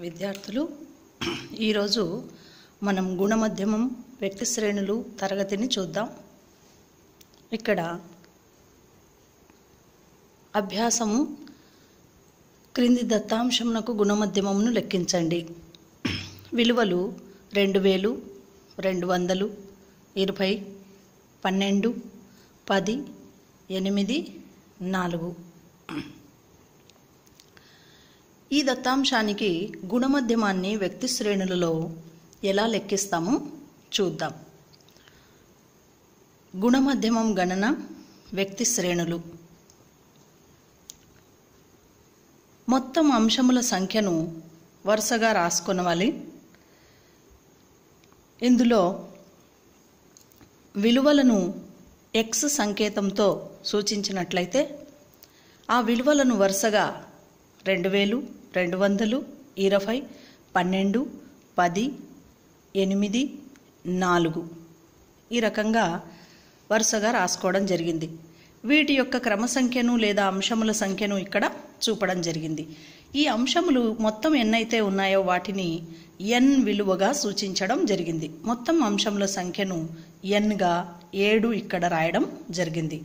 విద్యార్థులు ఈరోజు మనం గుణమధ్యమం వ్యక్తి శ్రేణులు తరగతిని చూద్దాం. ఇక్కడ అభ్యాసము క్రింది దత్తాంశమునకు గుణమధ్యమమును లెక్కించండి. విలువలు రెండు వేలు రెండు వందలు ఇరవై పన్నెండు పది ఎనిమిది నాలుగు. ఈ దత్తాంశానికి గుణమధ్యమాన్ని వ్యక్తి శ్రేణులలో ఎలా లెక్కిస్తామో చూద్దాం. గుణమధ్యమం గణన వ్యక్తి శ్రేణులు. మొత్తం అంశముల సంఖ్యను వరుసగా రాసుకొనవాలి. ఇందులో విలువలను ఎక్స్ సంకేతంతో సూచించినట్లయితే ఆ విలువలను వరుసగా రెండు వేలు రెండు వందలు ఇరవై పన్నెండు పది ఎనిమిది నాలుగు. ఈ రకంగా వరుసగా రాసుకోవడం జరిగింది. వీటి యొక్క క్రమ సంఖ్యను లేదా అంశముల సంఖ్యను ఇక్కడ చూపడం జరిగింది. ఈ అంశములు మొత్తం ఎన్నైతే ఉన్నాయో వాటిని ఎన్ విలువగా సూచించడం జరిగింది. మొత్తం అంశముల సంఖ్యను ఎన్గా ఏడు ఇక్కడ రాయడం జరిగింది.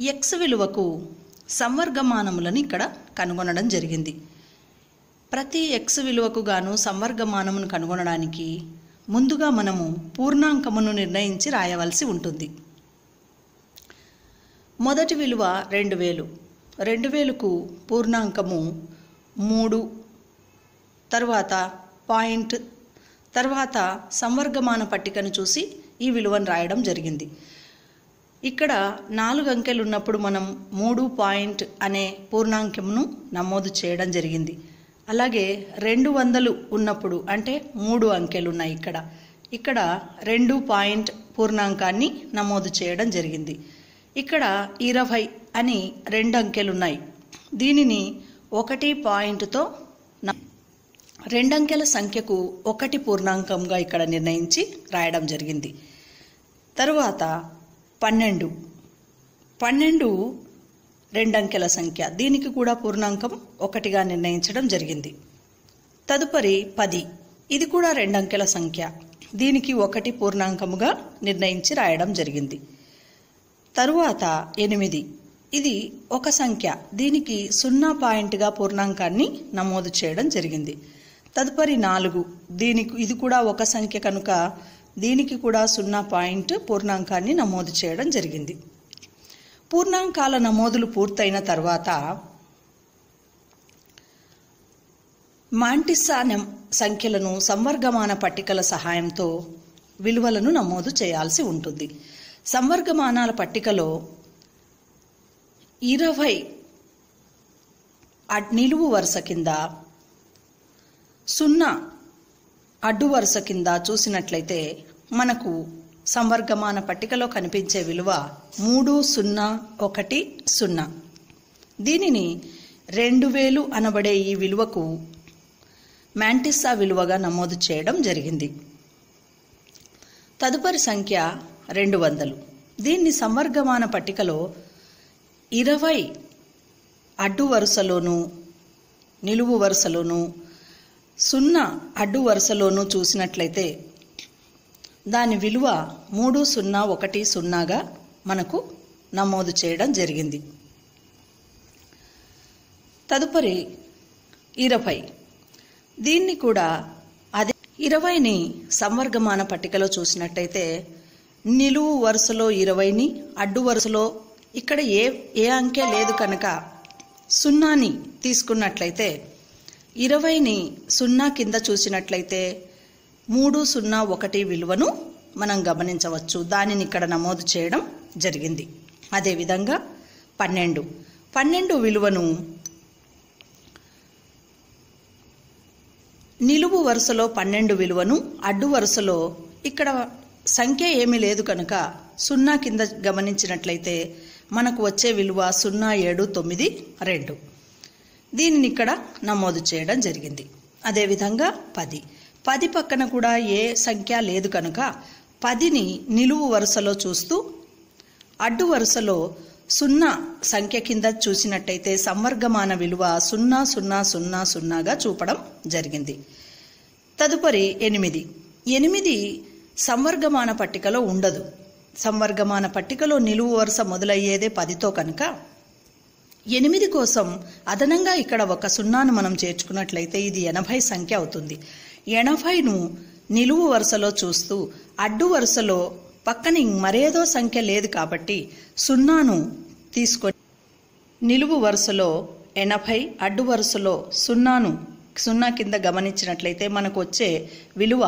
ఎక్స్ విలువకు సంవర్గమానములను ఇక్కడ కనుగొనడం జరిగింది. ప్రతి ఎక్స్ విలువకు గాను సంవర్గమానమును కనుగొనడానికి ముందుగా మనము పూర్ణాంకమును నిర్ణయించి రాయవలసి ఉంటుంది. మొదటి విలువ రెండు వేలు. రెండు వేలకు పూర్ణాంకము మూడు. తర్వాత పాయింట్. తర్వాత సంవర్గమాన పట్టికను చూసి ఈ విలువను రాయడం జరిగింది. ఇక్కడ నాలుగు అంకెలు ఉన్నప్పుడు మనం మూడు పాయింట్ అనే పూర్ణాంకమును నమోదు చేయడం జరిగింది. అలాగే రెండు వందలు ఉన్నప్పుడు అంటే మూడు అంకెలు ఉన్నాయి ఇక్కడ. ఇక్కడ రెండు పాయింట్ పూర్ణాంకాన్ని నమోదు చేయడం జరిగింది. ఇక్కడ ఇరవై అని రెండు అంకెలు ఉన్నాయి. దీనిని ఒకటి పాయింట్తో రెండంకెల సంఖ్యకు ఒకటి పూర్ణాంకంగా ఇక్కడ నిర్ణయించి రాయడం జరిగింది. తరువాత పన్నెండు. పన్నెండు రెండంకెల సంఖ్య. దీనికి కూడా పూర్ణాంకం ఒకటిగా నిర్ణయించడం జరిగింది. తదుపరి పది. ఇది కూడా రెండంకెల సంఖ్య. దీనికి ఒకటి పూర్ణాంకముగా నిర్ణయించి రాయడం జరిగింది. తరువాత ఎనిమిది. ఇది ఒక సంఖ్య. దీనికి సున్నా పాయింట్గా పూర్ణాంకాన్ని నమోదు చేయడం జరిగింది. తదుపరి నాలుగు. దీనికి ఇది కూడా ఒక సంఖ్య కనుక దీనికి కూడా సున్నా పాయింట్ పూర్ణాంకాన్ని నమోదు చేయడం జరిగింది. పూర్ణాంకాల నమోదులు పూర్తయిన తర్వాత మాంటిస్సా సంఖ్యలను సంవర్గమాన పట్టికల సహాయంతో విలువలను నమోదు చేయాల్సి ఉంటుంది. సంవర్గమానాల పట్టికలో ఇరవై అడ్- నిలువు వరుస కింద సున్నా అడ్డు వరుస కింద చూసినట్లయితే మనకు సంవర్గమాన పట్టికలో కనిపించే విలువ మూడు సున్నా ఒకటి సున్నా. దీనిని రెండు వేలు అనబడే ఈ విలువకు మ్యాంటిస్సా విలువగా నమోదు చేయడం జరిగింది. తదుపరి సంఖ్య రెండు వందలు. దీన్ని సంవర్గమాన పట్టికలో ఇరవై అడ్డు వరుసలోను నిలువు వరుసలోనూ సున్నా అడ్డు వరుసలోనూ చూసినట్లయితే దాని విలువ మూడు సున్నా ఒకటి సున్నాగా మనకు నమోదు చేయడం జరిగింది. తదుపరి ఇరవై. దీన్ని కూడా అదే ఇరవైని సంవర్గమాన పట్టికలో చూసినట్టయితే నిలువు వరుసలో ఇరవైని అడ్డు వరుసలో ఇక్కడ ఏ ఏ అంకె లేదు కనుక సున్నాని తీసుకున్నట్లయితే ఇరవైని సున్నా కింద చూసినట్లయితే మూడు సున్నా ఒకటి విలువను మనం గమనించవచ్చు. దానిని ఇక్కడ నమోదు చేయడం జరిగింది. అదేవిధంగా పన్నెండు. పన్నెండు విలువను నిలువు వరుసలో పన్నెండు విలువను అడ్డు వరుసలో ఇక్కడ సంఖ్య ఏమీ లేదు కనుక సున్నా కింద గమనించినట్లయితే మనకు వచ్చే విలువ సున్నా ఏడు తొమ్మిది రెండు. దీనిని ఇక్కడ నమోదు చేయడం జరిగింది. అదేవిధంగా పది. పది పక్కన కూడా ఏ సంఖ్య లేదు కనుక పదిని నిలువు వరుసలో చూస్తూ అడ్డు వరుసలో సున్నా సంఖ్య కింద చూసినట్టయితే సంవర్గమాన విలువ సున్నా సున్నా సున్నా సున్నాగా చూపడం జరిగింది. తదుపరి ఎనిమిది. ఎనిమిది సంవర్గమాన పట్టికలో ఉండదు. సంవర్గమాన పట్టికలో నిలువు వరుస మొదలయ్యేదే పదితో కనుక ఎనిమిది కోసం అదనంగా ఇక్కడ ఒక సున్నాను మనం చేర్చుకున్నట్లయితే ఇది ఎనభై సంఖ్య అవుతుంది. ఎనభైను నిలువు వరుసలో చూస్తూ అడ్డు వరుసలో పక్కన మరేదో సంఖ్య లేదు కాబట్టి సున్నాను తీసుకొని నిలువు వరుసలో ఎనభై అడ్డు వరుసలో సున్నాను సున్నా కింద గమనించినట్లయితే మనకు వచ్చే విలువ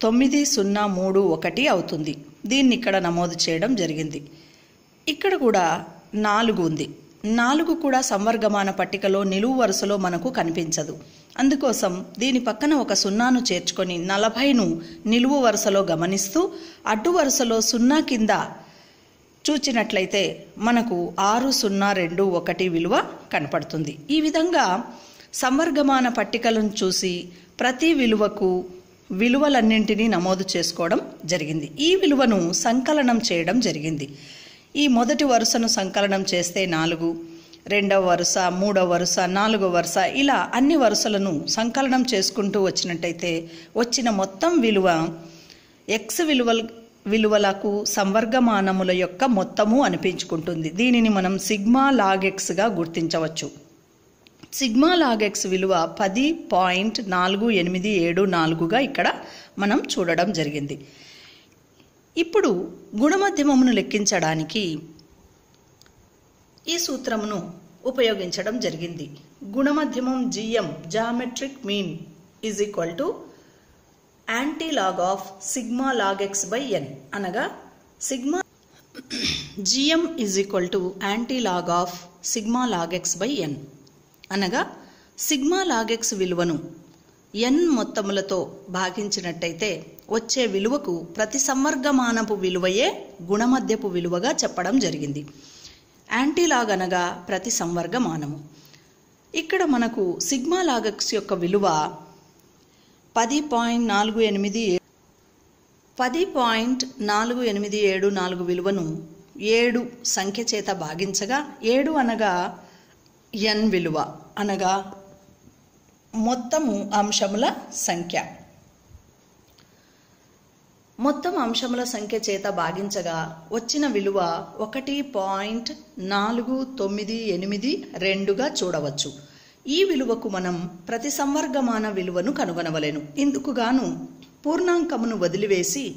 తొమ్మిది సున్నా మూడు ఒకటి అవుతుంది. దీన్ని ఇక్కడ నమోదు చేయడం జరిగింది. ఇక్కడ కూడా నాలుగు ఉంది. నాలుగు కూడా సంవర్గమాన పట్టికలో నిలువు వరుసలో మనకు కనిపించదు. అందుకోసం దీని పక్కన ఒక సున్నాను చేర్చుకొని నలభైను నిలువు వరుసలో గమనిస్తూ అడ్డు వరుసలో సున్నా కింద చూచినట్లయితే మనకు ఆరు సున్నా రెండు ఒకటి విలువ కనపడుతుంది. ఈ విధంగా సంవర్గమాన పట్టికలను చూసి ప్రతి విలువకు విలువలన్నింటినీ నమోదు చేసుకోవడం జరిగింది. ఈ విలువను సంకలనం చేయడం జరిగింది. ఈ మొదటి వరుసను సంకలనం చేస్తే నాలుగు రెండవ వరుస మూడవ వరుస నాలుగవ వరుస ఇలా అన్ని వరుసలను సంకలనం చేసుకుంటూ వచ్చినట్టయితే వచ్చిన మొత్తం విలువ ఎక్స్ విలువ విలువలకు సంవర్గమానముల యొక్క మొత్తము అనిపించుకుంటుంది. దీనిని మనం సిగ్మా లాగ్ ఎక్స్గా గుర్తించవచ్చు. సిగ్మా లాగ్ ఎక్స్ విలువ పది పాయింట్ నాలుగు ఎనిమిది ఏడు నాలుగుగా ఇక్కడ మనం చూడడం జరిగింది. ఇప్పుడు గుణమధ్యమమును లెక్కించడానికి ఈ సూత్రమును ఉపయోగించడం జరిగింది. గుణమధ్యమం GM geometric mean is equal to antilog of sigma log x by n అనగా sigma GM is equal to antilog of sigma log x by n అనగా సిగ్మా లాగ్ ఎక్స్ విలువను ఎన్ మొత్తములతో భాగించినట్టయితే వచ్చే విలువకు ప్రతి సంవర్గమానపు విలువయే గుణమధ్యపు విలువగా చెప్పడం జరిగింది. యాంటీలాగ్ అనగా ప్రతి సంవర్గమానము. ఇక్కడ మనకు సిగ్మా లాగక్స్ యొక్క విలువ పది పాయింట్ నాలుగు ఎనిమిది పది పాయింట్ నాలుగు ఎనిమిది ఏడు నాలుగు విలువను ఏడు సంఖ్య చేత భాగించగా ఏడు అనగా ఎన్ విలువ అనగా మొత్తము అంశముల సంఖ్య. మొత్తం అంశముల సంఖ్య చేత భాగించగా వచ్చిన విలువ ఒకటి పాయింట్ నాలుగు తొమ్మిది ఎనిమిది రెండుగా చూడవచ్చు. ఈ విలువకు మనం ప్రతి సంవర్గమాన విలువను కనుగొనవలెను. ఇందుకుగాను పూర్ణాంకమును వదిలివేసి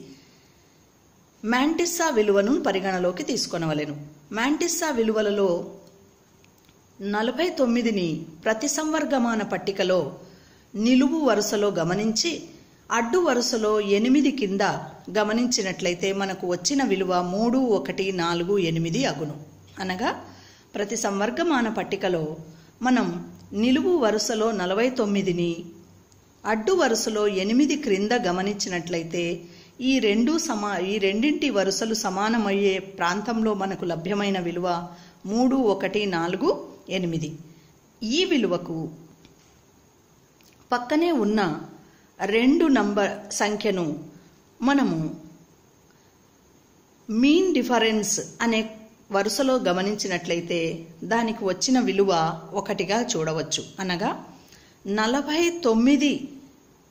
మ్యాంటిస్సా విలువను పరిగణలోకి తీసుకొనవలెను. మ్యాంటిస్సా విలువలలో నలభై తొమ్మిదిని ప్రతి సంవర్గమాన పట్టికలో నిలువు వరుసలో గమనించి అడ్డు వరుసలో ఎనిమిది కింద గమనించినట్లయితే మనకు వచ్చిన విలువ మూడు ఒకటి నాలుగు ఎనిమిది అగును. అనగా ప్రతి సంవర్గమాన పట్టికలో మనం నిలువు వరుసలో నలభై తొమ్మిదిని అడ్డు వరుసలో ఎనిమిది క్రింద గమనించినట్లయితే ఈ రెండు సమా ఈ రెండింటి వరుసలు సమానమయ్యే ప్రాంతంలో మనకు లభ్యమైన విలువ మూడు ఒకటి నాలుగు ఎనిమిది. ఈ విలువకు పక్కనే ఉన్న రెండు నంబర్ సంఖ్యను మనము మీన్ డిఫరెన్స్ అనే వరుసలో గమనించినట్లయితే దానికి వచ్చిన విలువ ఒకటిగా చూడవచ్చు. అనగా నలభై తొమ్మిది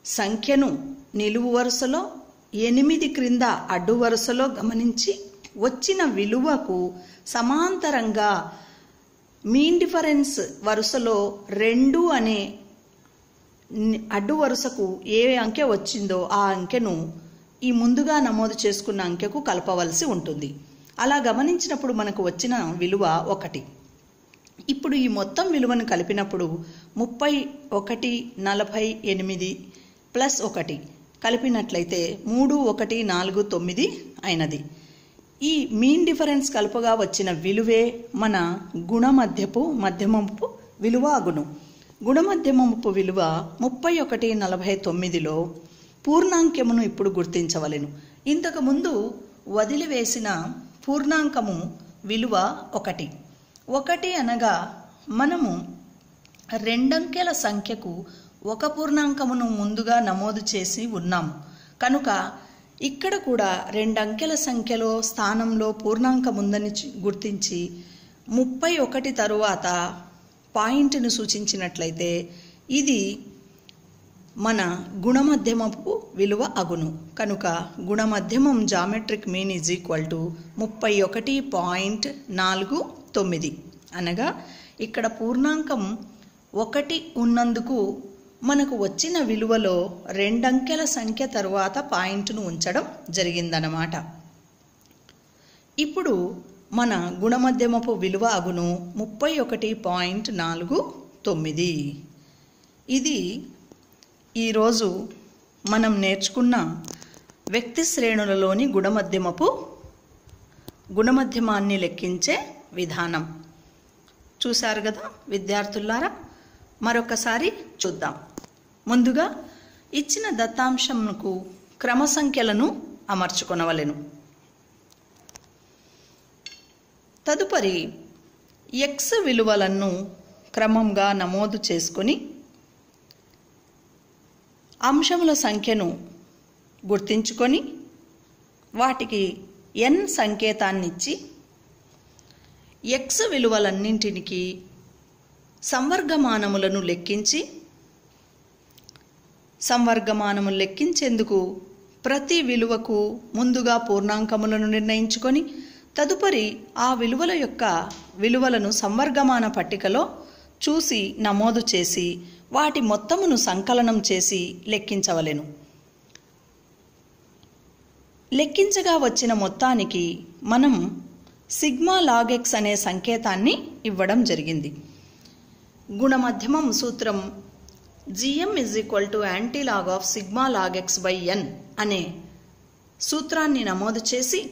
సంఖ్యను నిలువు వరుసలో ఎనిమిది క్రింద అడ్డు వరుసలో గమనించి వచ్చిన విలువకు సమాంతరంగా మీన్ డిఫరెన్స్ వరుసలో రెండు అనే అడ్డు వరుసకు ఏ అంకె వచ్చిందో ఆ అంకెను ఈ ముందుగా నమోదు చేసుకున్న అంకెకు కలపవలసి ఉంటుంది. అలా గమనించినప్పుడు మనకు వచ్చిన విలువ ఒకటి. ఇప్పుడు ఈ మొత్తం విలువను కలిపినప్పుడు ముప్పై ఒకటి నలభై ఎనిమిది ప్లస్ ఒకటి కలిపినట్లయితే మూడు ఒకటి నాలుగు తొమ్మిది అయినది. ఈ మీన్ డిఫరెన్స్ కలుపగా వచ్చిన విలువే మన గుణమధ్యపు మధ్యమపు విలువ అగును. గుణమధ్యమపు విలువ ముప్పై ఒకటి నలభై తొమ్మిదిలో పూర్ణాంకమును ఇప్పుడు గుర్తించవలెను. ఇంతకుముందు వదిలివేసిన పూర్ణాంకము విలువ ఒకటి. ఒకటి అనగా మనము రెండంకెల సంఖ్యకు ఒక పూర్ణాంకమును ముందుగా నమోదు చేసి ఉన్నాము. కనుక ఇక్కడ కూడా రెండంకెల సంఖ్యలో స్థానంలో పూర్ణాంకం ఉందని గుర్తించి ముప్పై ఒకటి తరువాత పాయింట్ను సూచించినట్లయితే ఇది మన గుణమధ్యమపు విలువ అగును. కనుక గుణమధ్యమం geometric mean is equal to ముప్పై ఒకటి పాయింట్ నాలుగు తొమ్మిది. అనగా ఇక్కడ పూర్ణాంకం ఒకటి ఉన్నందుకు మనకు వచ్చిన విలువలో రెండంకెల సంఖ్య తరువాత పాయింట్ను ఉంచడం జరిగిందన్నమాట. ఇప్పుడు మన గుణమధ్యమపు విలువ అగును ముప్పై ఒకటి పాయింట్ నాలుగు తొమ్మిది. ఇది ఈరోజు మనం నేర్చుకున్న వ్యక్తి శ్రేణులలోని గుణమధ్యమపు గుణమధ్యమాన్ని లెక్కించే విధానం. చూశారు కదా విద్యార్థులారా? మరొకసారి చూద్దాం. ముందుగా ఇచ్చిన దత్తాంశంకు క్రమ సంఖ్యలను అమర్చుకొనవలెను. తదుపరి ఎక్స్ విలువలను క్రమంగా నమోదు చేసుకొని అంశముల సంఖ్యను గుర్తించుకొని వాటికి ఎన్ సంకేతాన్నిచ్చి ఎక్స్ విలువలన్నింటికి సంవర్గమానములను లెక్కించి సంవర్గమానములు లెక్కించేందుకు ప్రతి విలువకు ముందుగా పూర్ణాంకములను నిర్ణయించుకొని తదుపరి ఆ విలువల యొక్క విలువలను సంవర్గమాన పట్టికలో చూసి నమోదు చేసి వాటి మొత్తమును సంకలనం చేసి లెక్కించవలెను. లెక్కించగా వచ్చిన మొత్తానికి మనం సిగ్మా లాగెక్స్ అనే సంకేతాన్ని ఇవ్వడం జరిగింది. గుణమధ్యమం సూత్రం GM is equal to antilog of sigma log x by n అనే సూత్రాన్ని నమోదు చేసి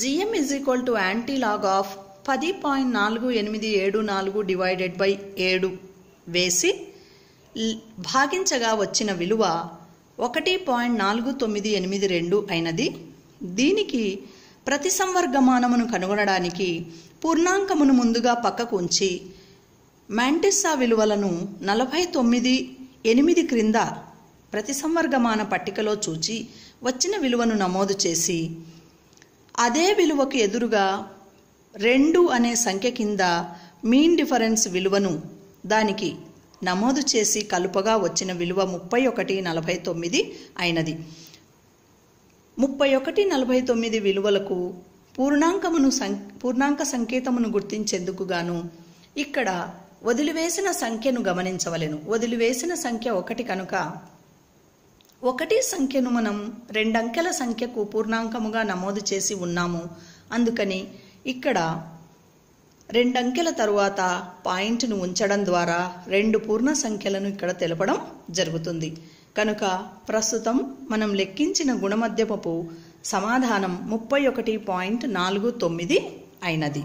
GM is equal to antilog of పది పాయింట్ నాలుగు ఎనిమిది ఏడు నాలుగు డివైడెడ్ బై ఏడు. వేసి భాగించగా వచ్చిన విలువ ఒకటి పాయింట్ నాలుగు తొమ్మిది ఎనిమిది రెండు అయినది. దీనికి ప్రతి సంవర్గమానమును కనుగొనడానికి పూర్ణాంకమును ముందుగా పక్కకు ఉంచి మ్యాంటిస్సా విలువలను నలభై తొమ్మిది ఎనిమిది క్రింద ప్రతి సంవర్గమాన పట్టికలో చూచి వచ్చిన విలువను నమోదు చేసి అదే విలువకు ఎదురుగా రెండు అనే సంఖ్య కింద మీన్ డిఫరెన్స్ విలువను దానికి నమోదు చేసి కలుపగా వచ్చిన విలువ ముప్పై ఒకటి నలభై తొమ్మిది అయినది. ముప్పై ఒకటి నలభై తొమ్మిది విలువలకు పూర్ణాంకమును సం పూర్ణాంక సంకేతమును గుర్తించేందుకు గాను ఇక్కడ వదిలివేసిన సంఖ్యను గమనించవలెను. వదిలివేసిన సంఖ్య ఒకటి కనుక ఒకటి సంఖ్యను మనం రెండంకెల సంఖ్యకు పూర్ణాంకముగా నమోదు చేసి ఉన్నాము. అందుకని ఇక్కడ రెండంకెల తరువాత పాయింట్ను ఉంచడం ద్వారా రెండు పూర్ణ సంఖ్యలను ఇక్కడ తెలపడం జరుగుతుంది. కనుక ప్రస్తుతం మనం లెక్కించిన గుణమధ్యపపు సమాధానం ముప్పై ఒకటి పాయింట్ నాలుగు తొమ్మిది అయినది.